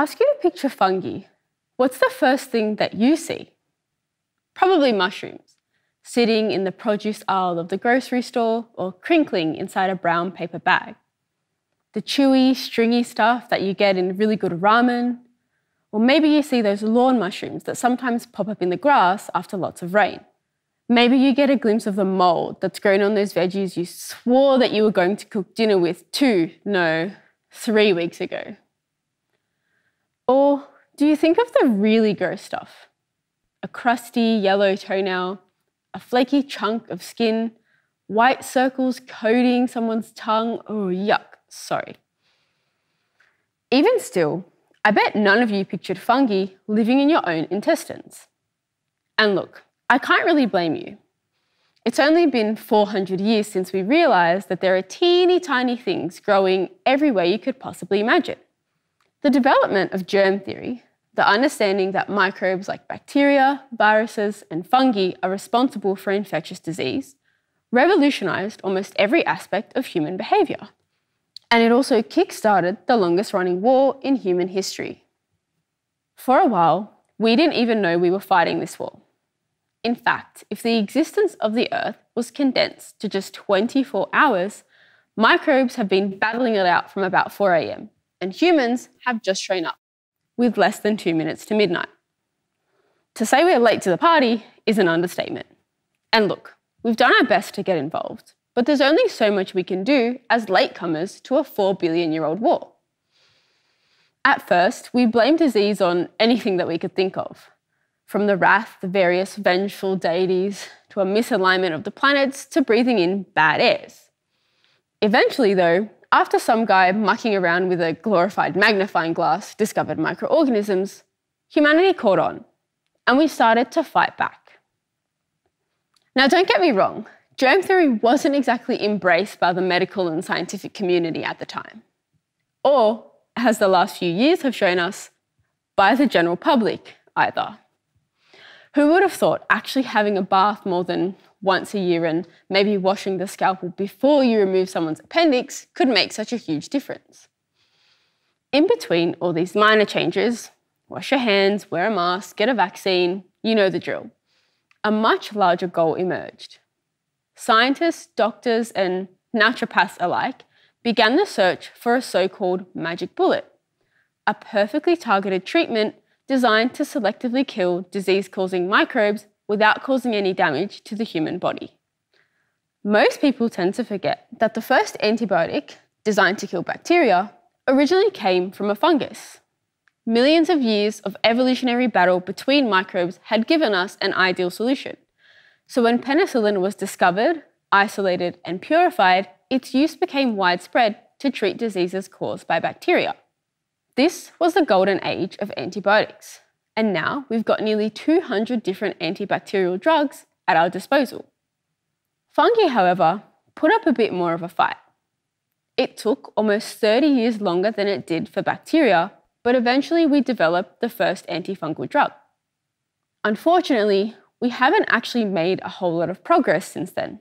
ask you to picture fungi, what's the first thing that you see? Probably mushrooms, sitting in the produce aisle of the grocery store or crinkling inside a brown paper bag. The chewy, stringy stuff that you get in really good ramen. Or maybe you see those lawn mushrooms that sometimes pop up in the grass after lots of rain. Maybe you get a glimpse of the mold that's grown on those veggies you swore that you were going to cook dinner with two, no, three weeks ago. Or do you think of the really gross stuff? A crusty yellow toenail, a flaky chunk of skin, white circles coating someone's tongue. Oh, yuck, sorry. Even still, I bet none of you pictured fungi living in your own intestines. And look, I can't really blame you. It's only been 400 years since we realised that there are teeny tiny things growing everywhere you could possibly imagine. The development of germ theory, the understanding that microbes like bacteria, viruses, and fungi are responsible for infectious disease, revolutionised almost every aspect of human behaviour. And it also kick-started the longest running war in human history. For a while, we didn't even know we were fighting this war. In fact, if the existence of the Earth was condensed to just 24 hours, microbes have been battling it out from about 4 am and humans have just shown up with less than two minutes to midnight. To say we're late to the party is an understatement. And look, we've done our best to get involved, but there's only so much we can do as latecomers to a 4 billion year old war. At first, we blamed disease on anything that we could think of, from the wrath of various vengeful deities to a misalignment of the planets to breathing in bad airs. Eventually, though, after some guy mucking around with a glorified magnifying glass discovered microorganisms, humanity caught on, and we started to fight back. Now, don't get me wrong, germ theory wasn't exactly embraced by the medical and scientific community at the time. Or, as the last few years have shown us, by the general public either. Who would have thought actually having a bath more than once a year and maybe washing the scalpel before you remove someone's appendix could make such a huge difference. In between all these minor changes, wash your hands, wear a mask, get a vaccine, you know the drill. A much larger goal emerged. Scientists, doctors, and naturopaths alike began the search for a so called magic bullet, a perfectly targeted treatment designed to selectively kill disease causing microbes without causing any damage to the human body. Most people tend to forget that the first antibiotic, designed to kill bacteria, originally came from a fungus. Millions of years of evolutionary battle between microbes had given us an ideal solution. So when penicillin was discovered, isolated, and purified, its use became widespread to treat diseases caused by bacteria. This was the golden age of antibiotics and now we've got nearly 200 different antibacterial drugs at our disposal. Fungi, however, put up a bit more of a fight. It took almost 30 years longer than it did for bacteria, but eventually we developed the first antifungal drug. Unfortunately, we haven't actually made a whole lot of progress since then.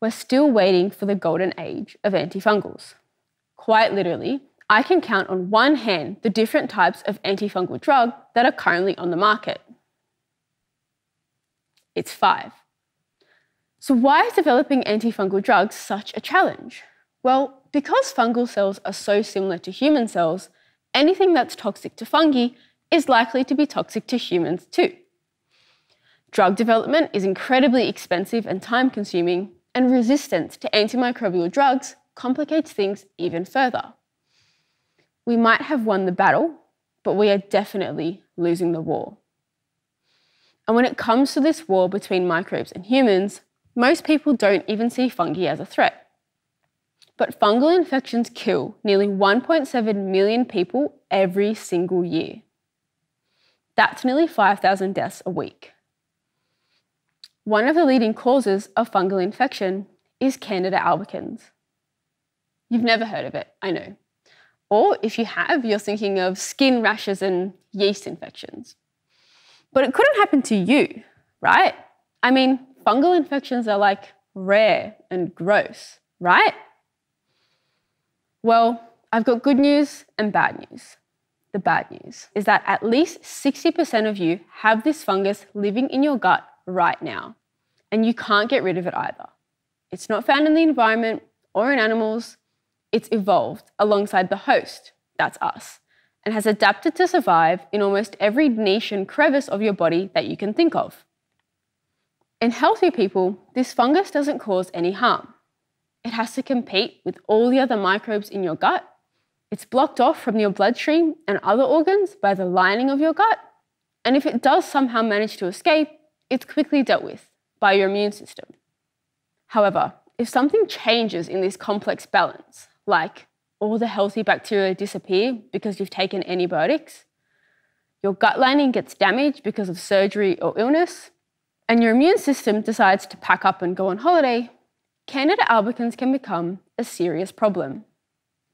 We're still waiting for the golden age of antifungals. Quite literally, I can count on one hand the different types of antifungal drug that are currently on the market. It's five. So why is developing antifungal drugs such a challenge? Well, because fungal cells are so similar to human cells, anything that's toxic to fungi is likely to be toxic to humans too. Drug development is incredibly expensive and time consuming, and resistance to antimicrobial drugs complicates things even further. We might have won the battle, but we are definitely losing the war. And when it comes to this war between microbes and humans, most people don't even see fungi as a threat. But fungal infections kill nearly 1.7 million people every single year. That's nearly 5,000 deaths a week. One of the leading causes of fungal infection is Candida albicans. You've never heard of it, I know. Or if you have, you're thinking of skin rashes and yeast infections. But it couldn't happen to you, right? I mean, fungal infections are like rare and gross, right? Well, I've got good news and bad news. the bad news is that at least 60% of you have this fungus living in your gut right now, and you can't get rid of it either. It's not found in the environment or in animals, it's evolved alongside the host, that's us, and has adapted to survive in almost every niche and crevice of your body that you can think of. In healthy people, this fungus doesn't cause any harm. It has to compete with all the other microbes in your gut. It's blocked off from your bloodstream and other organs by the lining of your gut. And if it does somehow manage to escape, it's quickly dealt with by your immune system. However, if something changes in this complex balance, like all the healthy bacteria disappear because you've taken antibiotics, your gut lining gets damaged because of surgery or illness, and your immune system decides to pack up and go on holiday, Candida albicans can become a serious problem.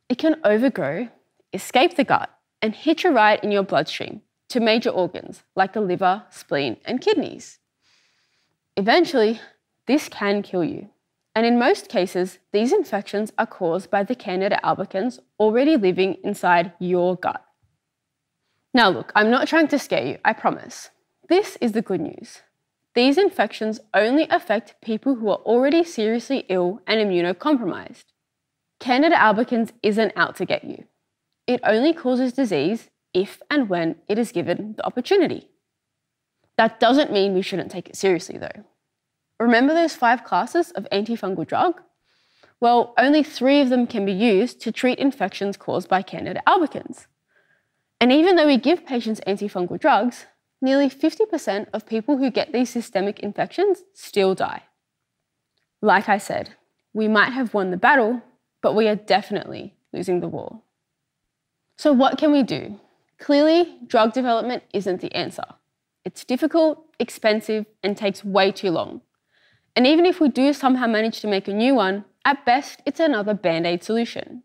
It can overgrow, escape the gut, and hitch a ride in your bloodstream to major organs like the liver, spleen, and kidneys. Eventually, this can kill you. And in most cases, these infections are caused by the Candida albicans already living inside your gut. Now, look, I'm not trying to scare you, I promise. This is the good news. These infections only affect people who are already seriously ill and immunocompromised. Candida albicans isn't out to get you. It only causes disease if and when it is given the opportunity. That doesn't mean we shouldn't take it seriously, though. Remember those five classes of antifungal drug? Well, only three of them can be used to treat infections caused by Candida albicans. And even though we give patients antifungal drugs, nearly 50% of people who get these systemic infections still die. Like I said, we might have won the battle, but we are definitely losing the war. So, what can we do? Clearly, drug development isn't the answer. It's difficult, expensive, and takes way too long. And even if we do somehow manage to make a new one, at best, it's another band aid solution.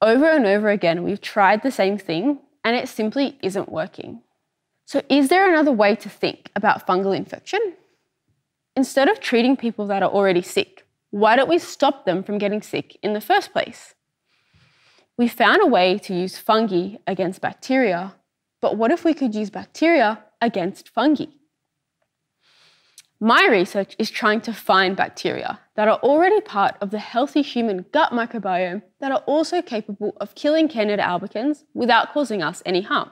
Over and over again, we've tried the same thing and it simply isn't working. So, is there another way to think about fungal infection? Instead of treating people that are already sick, why don't we stop them from getting sick in the first place? We found a way to use fungi against bacteria, but what if we could use bacteria against fungi? My research is trying to find bacteria that are already part of the healthy human gut microbiome that are also capable of killing Candida albicans without causing us any harm.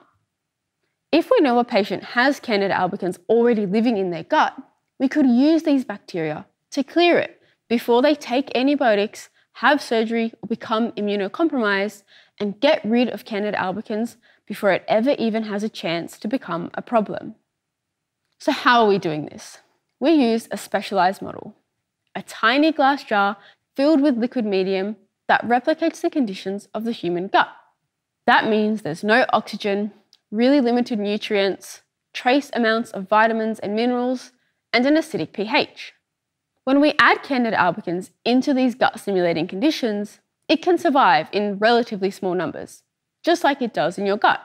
If we know a patient has Candida albicans already living in their gut, we could use these bacteria to clear it before they take antibiotics, have surgery, or become immunocompromised and get rid of Candida albicans before it ever even has a chance to become a problem. So, how are we doing this? We use a specialized model, a tiny glass jar filled with liquid medium that replicates the conditions of the human gut. That means there's no oxygen, really limited nutrients, trace amounts of vitamins and minerals, and an acidic pH. When we add Candida albicans into these gut stimulating conditions, it can survive in relatively small numbers, just like it does in your gut.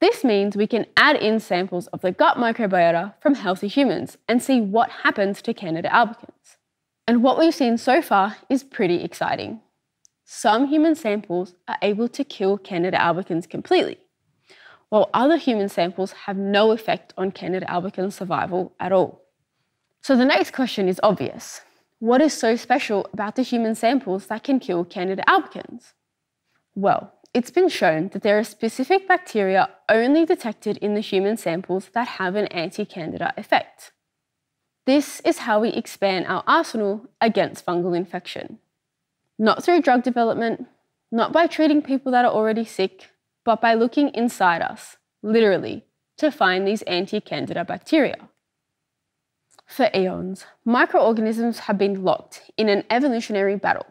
This means we can add in samples of the gut microbiota from healthy humans and see what happens to Candida albicans. And what we've seen so far is pretty exciting. Some human samples are able to kill Candida albicans completely, while other human samples have no effect on Candida albicans survival at all. So the next question is obvious. What is so special about the human samples that can kill Candida albicans? Well, it's been shown that there are specific bacteria only detected in the human samples that have an anti-candida effect. This is how we expand our arsenal against fungal infection. Not through drug development, not by treating people that are already sick, but by looking inside us, literally, to find these anti-candida bacteria. For eons, microorganisms have been locked in an evolutionary battle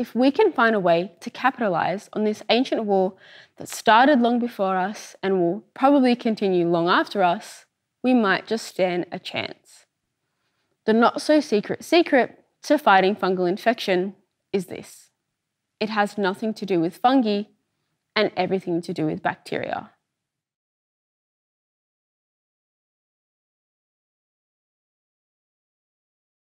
if we can find a way to capitalize on this ancient war that started long before us and will probably continue long after us, we might just stand a chance. The not so secret secret to fighting fungal infection is this it has nothing to do with fungi and everything to do with bacteria.